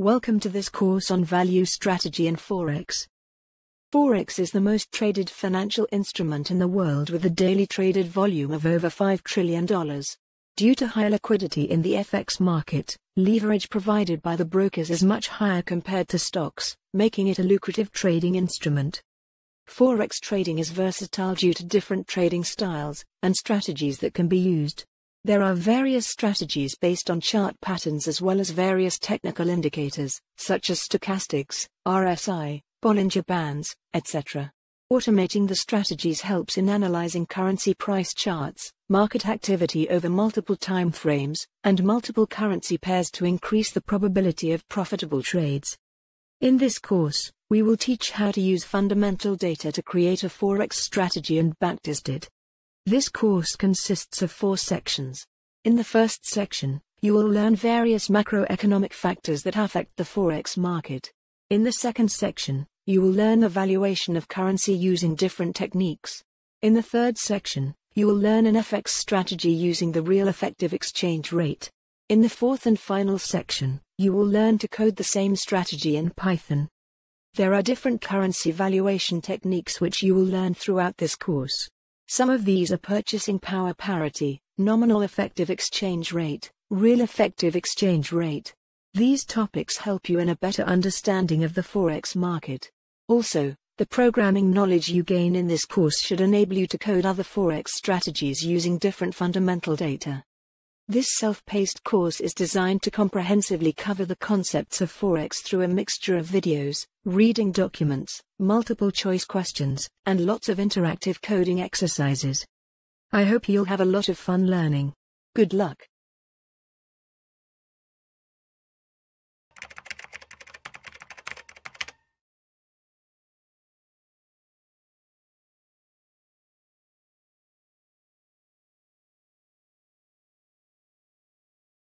Welcome to this course on value strategy and Forex. Forex is the most traded financial instrument in the world with a daily traded volume of over $5 trillion. Due to high liquidity in the FX market, leverage provided by the brokers is much higher compared to stocks, making it a lucrative trading instrument. Forex trading is versatile due to different trading styles and strategies that can be used. There are various strategies based on chart patterns as well as various technical indicators, such as stochastics, RSI, Bollinger Bands, etc. Automating the strategies helps in analyzing currency price charts, market activity over multiple time frames, and multiple currency pairs to increase the probability of profitable trades. In this course, we will teach how to use fundamental data to create a forex strategy and backtest it. This course consists of four sections. In the first section, you will learn various macroeconomic factors that affect the forex market. In the second section, you will learn the valuation of currency using different techniques. In the third section, you will learn an FX strategy using the real effective exchange rate. In the fourth and final section, you will learn to code the same strategy in Python. There are different currency valuation techniques which you will learn throughout this course. Some of these are purchasing power parity, nominal effective exchange rate, real effective exchange rate. These topics help you in a better understanding of the Forex market. Also, the programming knowledge you gain in this course should enable you to code other Forex strategies using different fundamental data. This self-paced course is designed to comprehensively cover the concepts of Forex through a mixture of videos, reading documents, multiple choice questions, and lots of interactive coding exercises. I hope you'll have a lot of fun learning. Good luck.